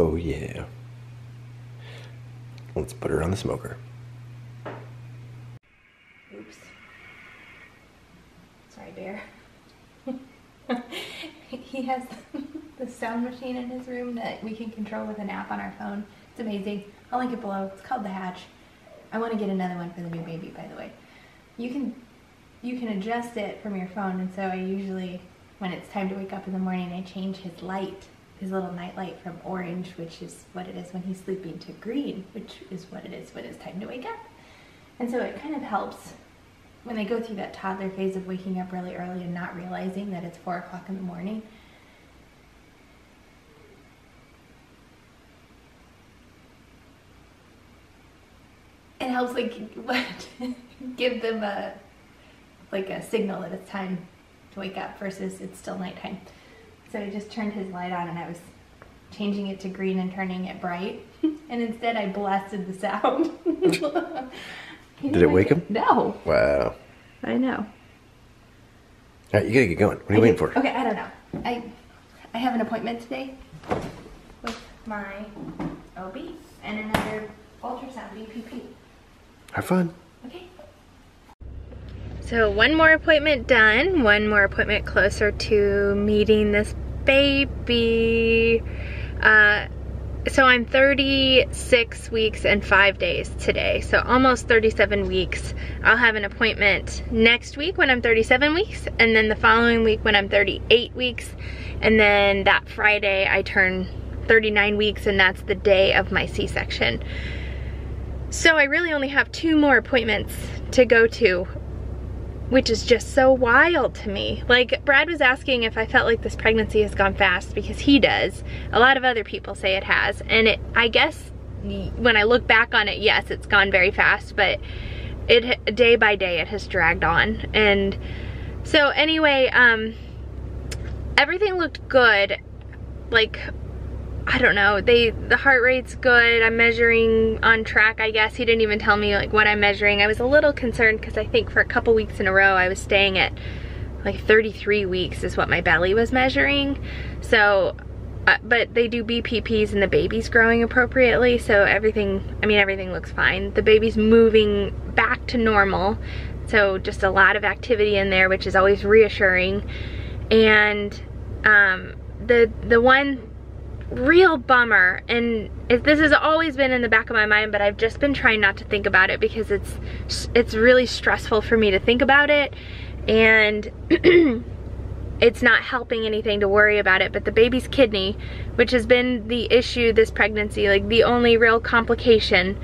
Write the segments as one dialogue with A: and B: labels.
A: Oh yeah. Let's put her on the smoker.
B: Oops. Sorry, Bear. he has the sound machine in his room that we can control with an app on our phone. It's amazing. I'll link it below. It's called the Hatch. I want to get another one for the new baby, by the way. You can you can adjust it from your phone, and so I usually, when it's time to wake up in the morning, I change his light, his little night light from orange, which is what it is when he's sleeping, to green, which is what it is when it's time to wake up. And so it kind of helps when they go through that toddler phase of waking up really early and not realizing that it's four o'clock in the morning. It helps like what give them a like a signal that it's time to wake up versus it's still nighttime. So I just turned his light on and I was changing it to green and turning it bright. and instead I blasted the sound.
A: Did it wake him?
B: No.
A: Wow.
B: I know.
A: All right, you gotta get going. What are you
B: I
A: waiting for?
B: Okay, I don't know. I I have an appointment today with my OB and another ultrasound BPP.
A: Have fun.
B: Okay. So one more appointment done, one more appointment closer to meeting this baby. Uh, so I'm 36 weeks and five days today, so almost 37 weeks. I'll have an appointment next week when I'm 37 weeks, and then the following week when I'm 38 weeks, and then that Friday I turn 39 weeks, and that's the day of my C-section. So I really only have two more appointments to go to which is just so wild to me. Like, Brad was asking if I felt like this pregnancy has gone fast because he does. A lot of other people say it has. And it, I guess when I look back on it, yes, it's gone very fast, but it day by day it has dragged on. And so anyway, um, everything looked good. Like, I don't know, they the heart rate's good. I'm measuring on track, I guess. He didn't even tell me like what I'm measuring. I was a little concerned because I think for a couple weeks in a row I was staying at like 33 weeks is what my belly was measuring. So, uh, but they do BPPs and the baby's growing appropriately. So everything, I mean, everything looks fine. The baby's moving back to normal. So just a lot of activity in there, which is always reassuring. And um, the, the one real bummer and if this has always been in the back of my mind but I've just been trying not to think about it because it's it's really stressful for me to think about it and it's not helping anything to worry about it but the baby's kidney which has been the issue this pregnancy like the only real complication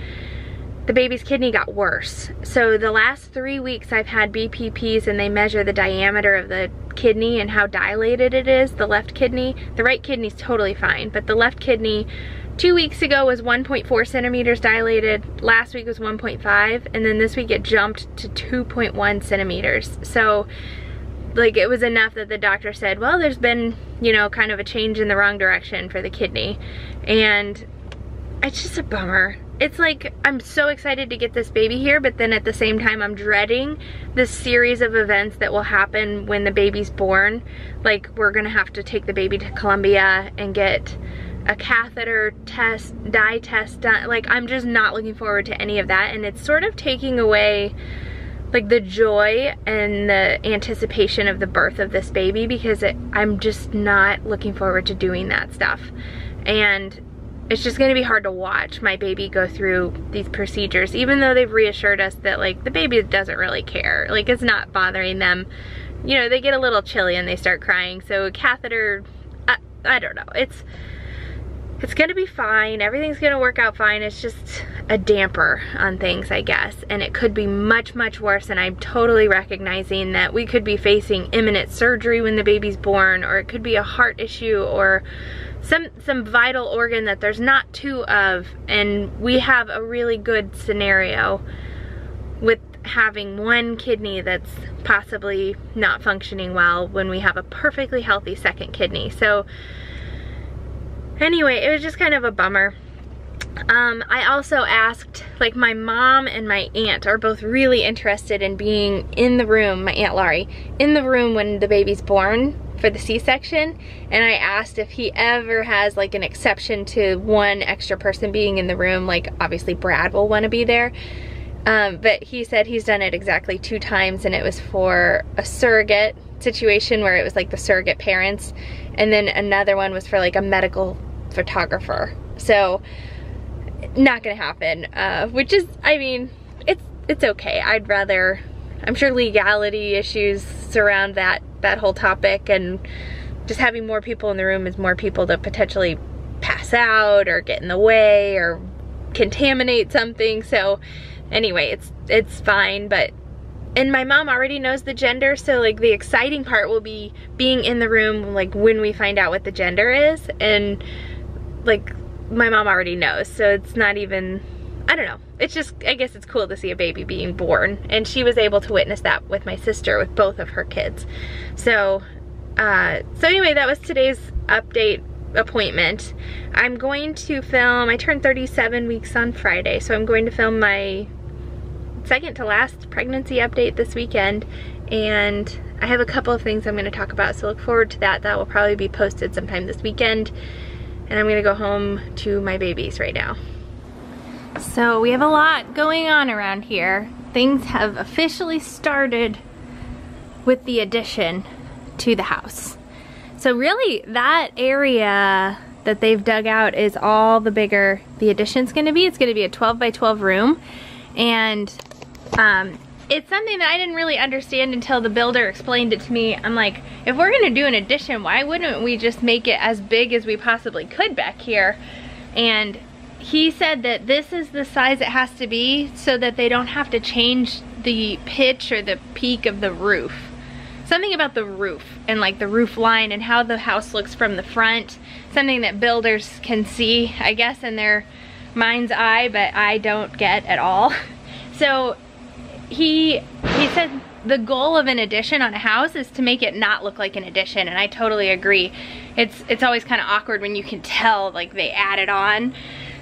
B: the baby's kidney got worse. So the last three weeks I've had BPPs and they measure the diameter of the kidney and how dilated it is, the left kidney. The right kidney's totally fine, but the left kidney two weeks ago was 1.4 centimeters dilated, last week was 1.5, and then this week it jumped to 2.1 centimeters. So like it was enough that the doctor said, well, there's been, you know, kind of a change in the wrong direction for the kidney. And it's just a bummer. It's like, I'm so excited to get this baby here, but then at the same time, I'm dreading this series of events that will happen when the baby's born. Like, we're gonna have to take the baby to Columbia and get a catheter test, dye test done. Like, I'm just not looking forward to any of that, and it's sort of taking away like the joy and the anticipation of the birth of this baby because it, I'm just not looking forward to doing that stuff. And it's just gonna be hard to watch my baby go through these procedures, even though they've reassured us that like the baby doesn't really care. Like it's not bothering them. You know, they get a little chilly and they start crying. So catheter, I, I don't know. It's, it's gonna be fine. Everything's gonna work out fine. It's just a damper on things, I guess. And it could be much, much worse. And I'm totally recognizing that we could be facing imminent surgery when the baby's born, or it could be a heart issue, or some some vital organ that there's not two of and we have a really good scenario with having one kidney that's possibly not functioning well when we have a perfectly healthy second kidney. So anyway it was just kind of a bummer. Um, I also asked, like my mom and my aunt are both really interested in being in the room, my Aunt Laurie, in the room when the baby's born for the C-section and I asked if he ever has like an exception to one extra person being in the room like obviously Brad will want to be there. Um, but he said he's done it exactly two times and it was for a surrogate situation where it was like the surrogate parents and then another one was for like a medical photographer. So not gonna happen uh, which is I mean it's it's okay. I'd rather I'm sure legality issues surround that that whole topic and just having more people in the room is more people to potentially pass out or get in the way or contaminate something. So anyway it's it's fine but and my mom already knows the gender so like the exciting part will be being in the room like when we find out what the gender is and like my mom already knows so it's not even I don't know. It's just I guess it's cool to see a baby being born. And she was able to witness that with my sister with both of her kids. So uh, so anyway that was today's update appointment. I'm going to film I turned 37 weeks on Friday. So I'm going to film my second to last pregnancy update this weekend. And I have a couple of things I'm going to talk about. So look forward to that. That will probably be posted sometime this weekend. And I'm going to go home to my babies right now. So we have a lot going on around here. Things have officially started with the addition to the house. So really that area that they've dug out is all the bigger the addition's gonna be. It's gonna be a 12 by 12 room and um, it's something that I didn't really understand until the builder explained it to me. I'm like, if we're gonna do an addition, why wouldn't we just make it as big as we possibly could back here? And he said that this is the size it has to be so that they don't have to change the pitch or the peak of the roof. Something about the roof and like the roof line and how the house looks from the front. Something that builders can see, I guess, in their mind's eye, but I don't get at all. So he he said the goal of an addition on a house is to make it not look like an addition and I totally agree. It's it's always kind of awkward when you can tell like they added on.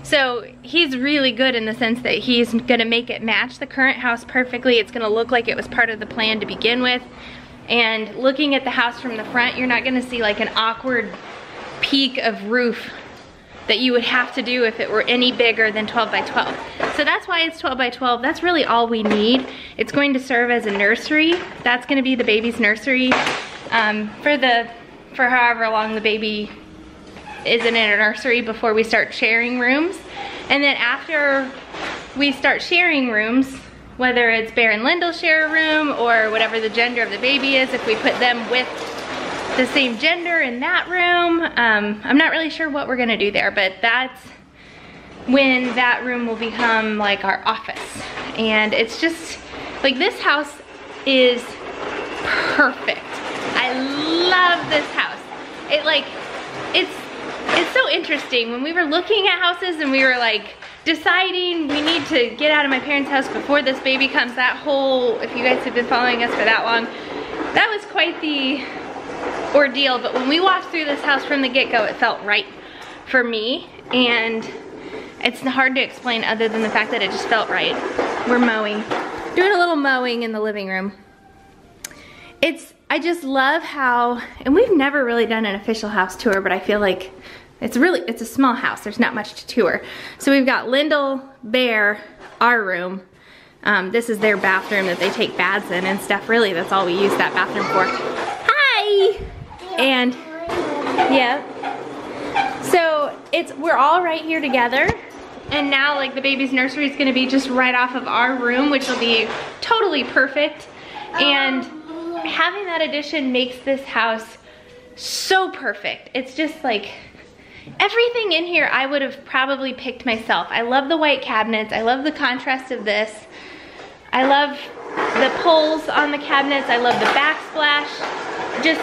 B: So he's really good in the sense that he's gonna make it match the current house perfectly. It's gonna look like it was part of the plan to begin with. And looking at the house from the front, you're not gonna see like an awkward peak of roof that you would have to do if it were any bigger than 12 by 12. So that's why it's 12 by 12. That's really all we need. It's going to serve as a nursery. That's gonna be the baby's nursery um, for the for however long the baby is in a nursery before we start sharing rooms. And then after we start sharing rooms, whether it's Bear and Lyndall share a room or whatever the gender of the baby is, if we put them with the same gender in that room. Um, I'm not really sure what we're gonna do there, but that's when that room will become like our office. And it's just, like this house is perfect. I love this house. It like, it's, it's so interesting. When we were looking at houses and we were like, deciding we need to get out of my parents' house before this baby comes, that whole, if you guys have been following us for that long, that was quite the ordeal, but when we walked through this house from the get-go, it felt right for me, and it's hard to explain other than the fact that it just felt right. We're mowing, doing a little mowing in the living room. It's, I just love how, and we've never really done an official house tour, but I feel like it's really, it's a small house. There's not much to tour. So we've got Lyndall, Bear, our room. Um, this is their bathroom that they take baths in and stuff. Really, that's all we use that bathroom for. Hi! And yeah. So it's we're all right here together. And now like the baby's nursery is gonna be just right off of our room, which will be totally perfect. And having that addition makes this house so perfect. It's just like, everything in here I would have probably picked myself. I love the white cabinets. I love the contrast of this. I love the pulls on the cabinets. I love the backsplash. Just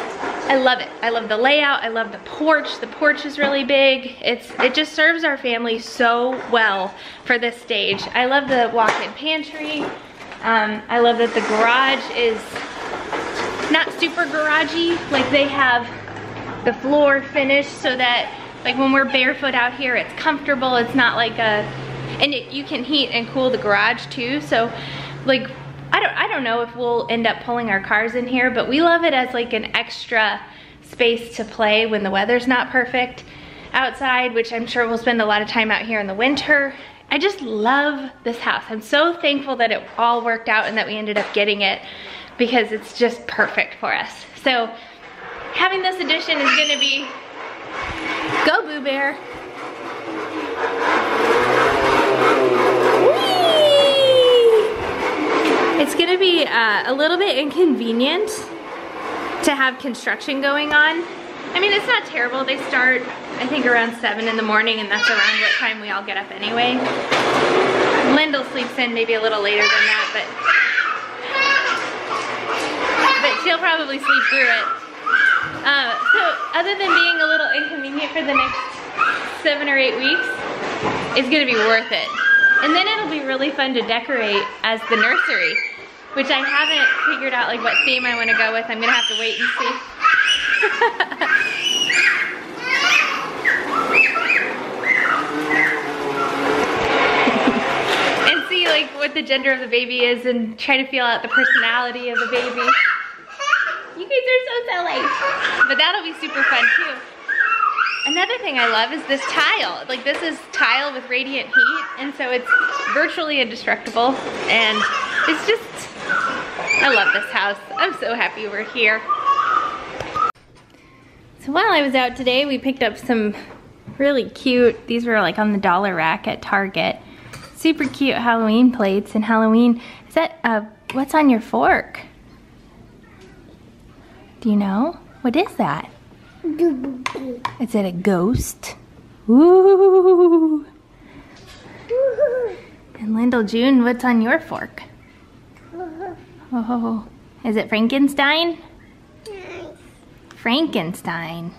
B: I love it. I love the layout. I love the porch. The porch is really big. It's It just serves our family so well for this stage. I love the walk-in pantry. Um, I love that the garage is not super garagey. Like they have the floor finished so that like when we're barefoot out here, it's comfortable. It's not like a, and it, you can heat and cool the garage too. So like I don't, I don't know if we'll end up pulling our cars in here, but we love it as like an extra space to play when the weather's not perfect outside, which I'm sure we'll spend a lot of time out here in the winter. I just love this house. I'm so thankful that it all worked out and that we ended up getting it because it's just perfect for us. So having this addition is gonna be, Boo Bear. It's gonna be uh, a little bit inconvenient to have construction going on. I mean, it's not terrible. They start, I think, around 7 in the morning, and that's around what time we all get up anyway. Lyndall sleeps in maybe a little later than that, but but she'll probably sleep through it. Uh, so other than being a little inconvenient for the next seven or eight weeks, it's gonna be worth it. And then it'll be really fun to decorate as the nursery, which I haven't figured out like what theme I wanna go with. I'm gonna have to wait and see. and see like what the gender of the baby is and try to feel out the personality of the baby. Are so silly. But that'll be super fun too. Another thing I love is this tile. Like this is tile with radiant heat and so it's virtually indestructible and it's just, I love this house. I'm so happy we're here. So while I was out today, we picked up some really cute, these were like on the dollar rack at Target. Super cute Halloween plates and Halloween, is that, uh, what's on your fork? Do you know? What is that? Is it a ghost? Ooh. And Lyndall June, what's on your fork? Oh, is it Frankenstein? Frankenstein.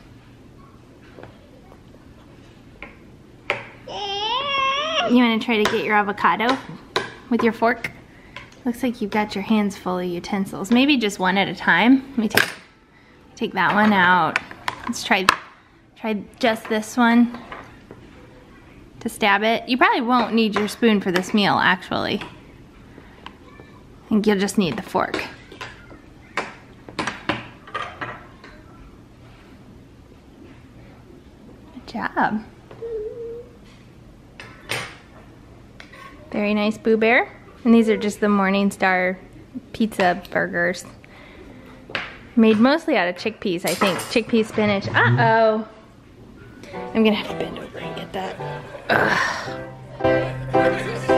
B: You want to try to get your avocado with your fork? Looks like you've got your hands full of utensils. Maybe just one at a time. Let me take, take that one out. Let's try, try just this one to stab it. You probably won't need your spoon for this meal, actually. I think you'll just need the fork. Good job. Very nice Boo Bear. And these are just the Morningstar pizza burgers. Made mostly out of chickpeas, I think. Chickpea spinach. Uh-oh. I'm gonna have to bend over and get that. Ugh.